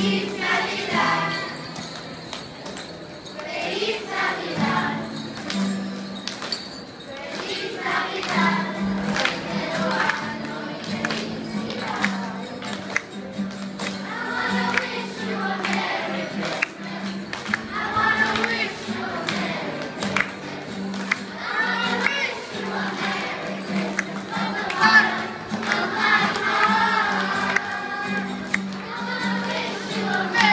You. Amen.